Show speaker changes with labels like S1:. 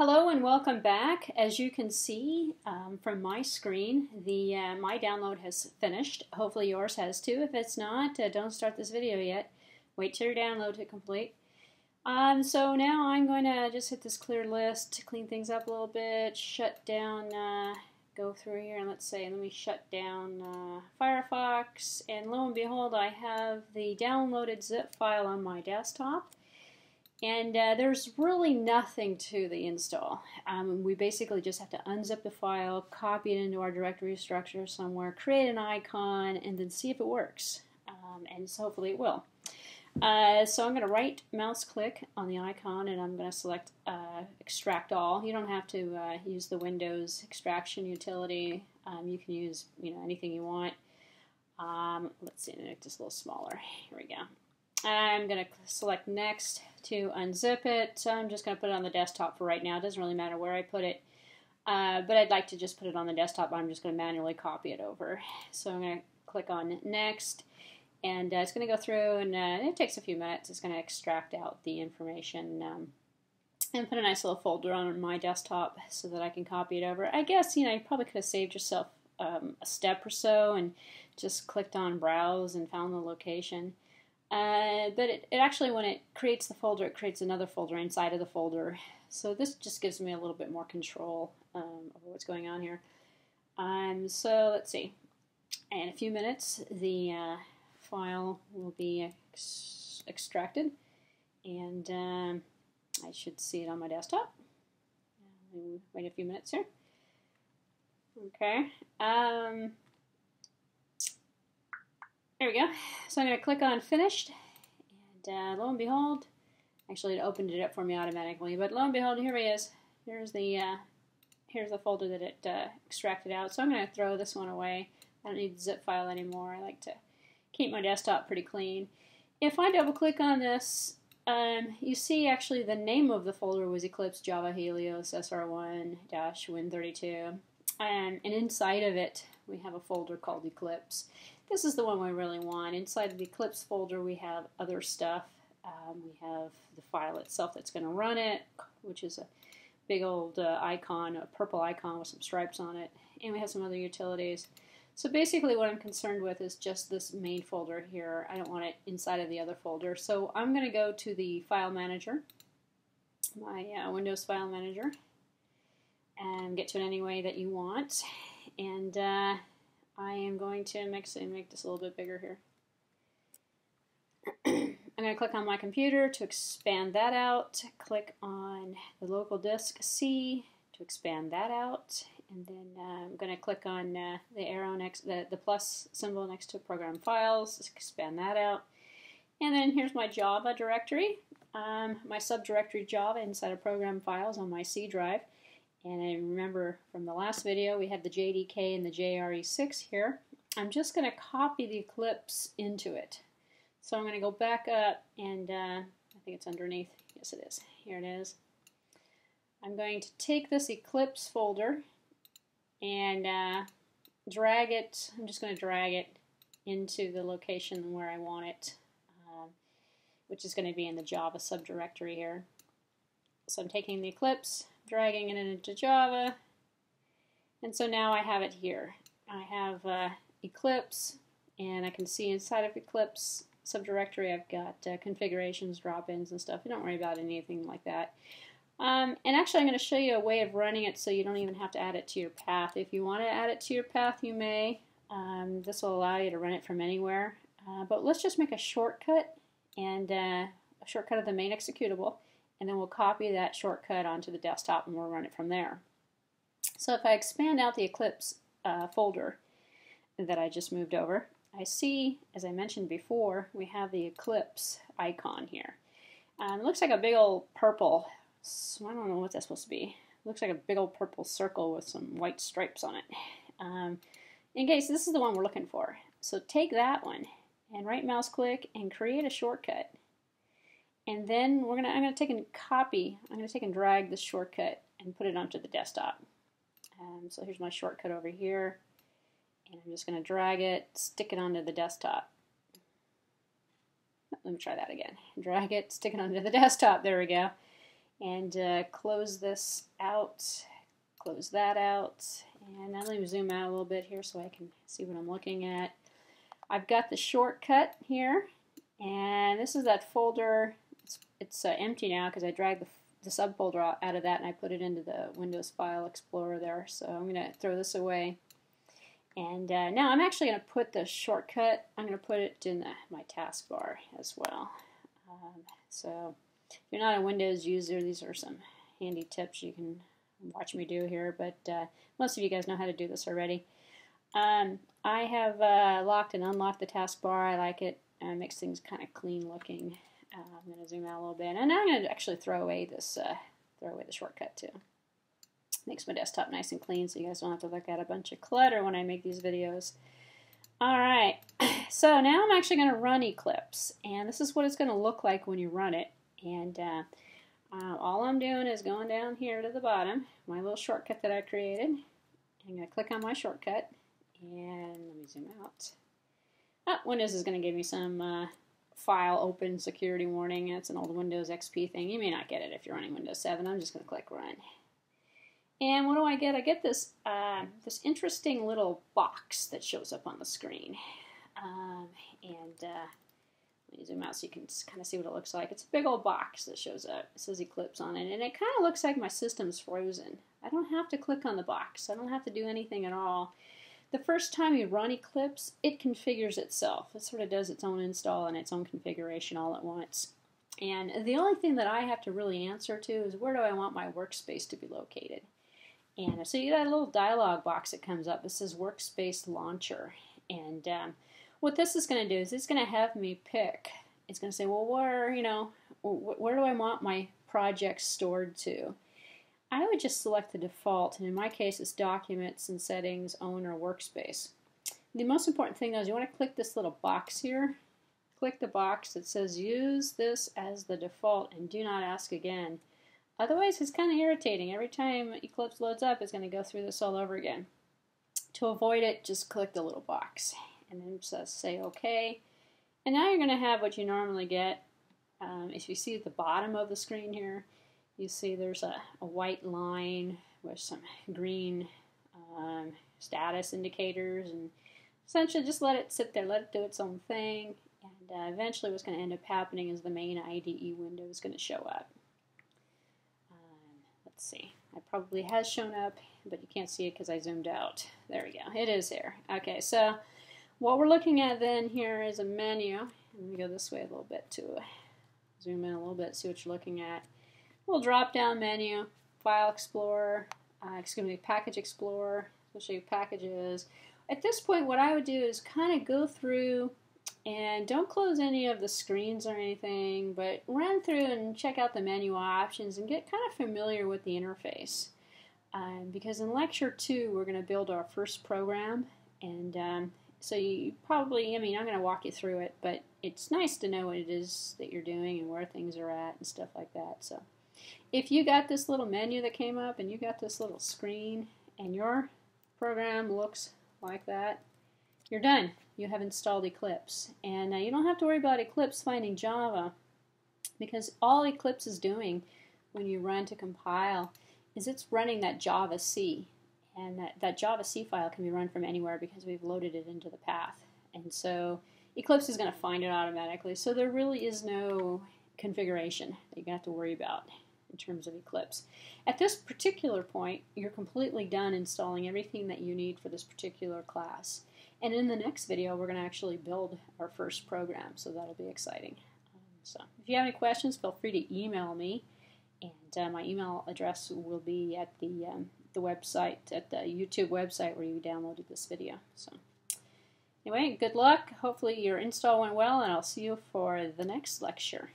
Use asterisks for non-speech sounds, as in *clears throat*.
S1: Hello and welcome back. As you can see um, from my screen, the uh, my download has finished. Hopefully yours has too. If it's not, uh, don't start this video yet. Wait till your download to complete. Um, so now I'm going to just hit this clear list to clean things up a little bit, shut down, uh, go through here and let's say, let me shut down uh, Firefox, and lo and behold I have the downloaded zip file on my desktop. And uh, there's really nothing to the install. Um, we basically just have to unzip the file, copy it into our directory structure somewhere, create an icon, and then see if it works. Um, and so hopefully it will. Uh, so I'm going to right mouse click on the icon and I'm going to select uh, extract all. You don't have to uh, use the Windows extraction utility. Um, you can use you know anything you want. Um, let's see, make this a little smaller. Here we go. I'm going to select next to unzip it. So I'm just going to put it on the desktop for right now. It doesn't really matter where I put it. Uh, but I'd like to just put it on the desktop. I'm just going to manually copy it over. So I'm going to click on next and uh, it's going to go through and uh, it takes a few minutes. It's going to extract out the information um, and put a nice little folder on my desktop so that I can copy it over. I guess, you know, you probably could have saved yourself um, a step or so and just clicked on browse and found the location. Uh, but it, it, actually, when it creates the folder, it creates another folder inside of the folder. So this just gives me a little bit more control um, over what's going on here. Um, so let's see. In a few minutes, the uh, file will be ex extracted and um, I should see it on my desktop. Wait a few minutes here. Okay. Um, there we go. So I'm going to click on finished and uh, lo and behold, actually it opened it up for me automatically, but lo and behold, here he is. Here's the uh, here's the folder that it uh, extracted out. So I'm going to throw this one away. I don't need the zip file anymore. I like to keep my desktop pretty clean. If I double click on this, um, you see actually the name of the folder was Eclipse Java Helios SR1-Win32. Um, and inside of it, we have a folder called Eclipse. This is the one we really want. Inside of the Eclipse folder, we have other stuff. Um, we have the file itself that's going to run it, which is a big old uh, icon, a purple icon with some stripes on it. And we have some other utilities. So basically what I'm concerned with is just this main folder here. I don't want it inside of the other folder. So I'm going to go to the File Manager, my uh, Windows File Manager, and get to it any way that you want. And uh, I am going to make, make this a little bit bigger here. *clears throat* I'm going to click on my computer to expand that out. Click on the local disk C to expand that out and then uh, I'm going to click on uh, the arrow next, the, the plus symbol next to program files, expand that out. And then here's my Java directory, um, my subdirectory Java inside of program files on my C drive. And I remember from the last video we had the JDK and the JRE6 here. I'm just going to copy the Eclipse into it. So I'm going to go back up and uh, I think it's underneath. Yes it is. Here it is. I'm going to take this Eclipse folder and uh, drag it. I'm just going to drag it into the location where I want it, um, which is going to be in the Java subdirectory here. So I'm taking the Eclipse, dragging it into Java, and so now I have it here. I have uh, Eclipse, and I can see inside of Eclipse subdirectory I've got uh, configurations, drop-ins, and stuff. You don't worry about anything like that. Um, and actually, I'm going to show you a way of running it so you don't even have to add it to your path. If you want to add it to your path, you may. Um, this will allow you to run it from anywhere. Uh, but let's just make a shortcut and uh, a shortcut of the main executable, and then we'll copy that shortcut onto the desktop and we'll run it from there. So if I expand out the Eclipse uh, folder that I just moved over, I see, as I mentioned before, we have the Eclipse icon here. Um, it looks like a big old purple so I don't know what that's supposed to be. It looks like a big old purple circle with some white stripes on it. Um, in case this is the one we're looking for. So take that one and right mouse click and create a shortcut. And then we're gonna I'm gonna take and copy, I'm gonna take and drag this shortcut and put it onto the desktop. Um, so here's my shortcut over here. And I'm just gonna drag it, stick it onto the desktop. Let me try that again. *laughs* Drag it, stick it onto the desktop. There we go. and uh, close this out, close that out, and now let me zoom out a little bit here so I can see what I'm looking at. I've got the shortcut here, and this is that folder. It's, uh, empty now because I dragged the, the subfolder out, of that and I put it into the Windows File Explorer there. So I'm going to throw this away. And uh, now I'm actually going to put the shortcut, I'm going to put it in the, my taskbar as well. Um, so if you're not a Windows user, these are some handy tips you can watch me do here, but uh, most of you guys know how to do this already. Um, I have uh, locked and unlocked the taskbar. I like it. Uh, makes things kind of clean looking. Uh, I'm going to zoom out a little bit, and I'm going to actually throw away this, uh, throw away the shortcut too. Makes my desktop nice and clean, so you guys don't have to look at a bunch of clutter when I make these videos. All right, *clears throat* so now I'm actually going to run Eclipse, and this is what it's going to look like when you run it. And uh, uh, all I'm doing is going down here to the bottom, my little shortcut that I created. I'm going to click on my shortcut, and let me zoom out. Oh, Windows is going to give me some uh, file open security warning. It's an old Windows XP thing. You may not get it if you're running Windows 7. I'm just going to click run. And what do I get? I get this uh, this interesting little box that shows up on the screen. Um, and uh, let me zoom out so you can kind of see what it looks like. It's a big old box that shows up. It says Eclipse on it. And it kind of looks like my system's frozen. I don't have to click on the box. I don't have to do anything at all. The first time you run Eclipse, it configures itself. It sort of does its own install and its own configuration all at once. And the only thing that I have to really answer to is where do I want my workspace to be located? And so you got a little dialog box that comes up. It says Workspace Launcher. And um, what this is going to do is it's going to have me pick. It's going to say, well, where, you know, where do I want my project stored to? I would just select the default, and in my case, it's Documents and Settings, Owner, Workspace. The most important thing though is you want to click this little box here. Click the box that says use this as the default and do not ask again. Otherwise, it's kind of irritating. Every time Eclipse loads up, it's going to go through this all over again. To avoid it, just click the little box and then says say OK. And now you're going to have what you normally get. Um, if you see at the bottom of the screen here, you see there's a, a white line with some green um, status indicators and essentially just let it sit there, let it do its own thing. And uh, eventually what's going to end up happening is the main IDE window is going to show up. Um, let's see. It probably has shown up, but you can't see it because I zoomed out. There we go. It is there. Okay, so what we're looking at then here is a menu. Let me go this way a little bit to zoom in a little bit, see what you're looking at little drop down menu, File Explorer, uh, excuse me, Package Explorer, will show you packages. At this point, what I would do is kind of go through and don't close any of the screens or anything, but run through and check out the menu options and get kind of familiar with the interface. Um, because in lecture two, we're going to build our first program, and um, so you probably, I mean, I'm going to walk you through it, but it's nice to know what it is that you're doing and where things are at and stuff like that. So if you got this little menu that came up and you got this little screen and your program looks like that, you're done. You have installed Eclipse. And uh, you don't have to worry about Eclipse finding Java because all Eclipse is doing when you run to compile is it's running that Java C. And that, that Java C file can be run from anywhere because we've loaded it into the path. And so Eclipse is going to find it automatically. So there really is no configuration that you have to worry about in terms of Eclipse. At this particular point, you're completely done installing everything that you need for this particular class. And in the next video, we're going to actually build our first program, so that'll be exciting. Um, so if you have any questions, feel free to email me. And uh, my email address will be at the, um, the website, at the YouTube website where you downloaded this video. So anyway, good luck. Hopefully your install went well, and I'll see you for the next lecture.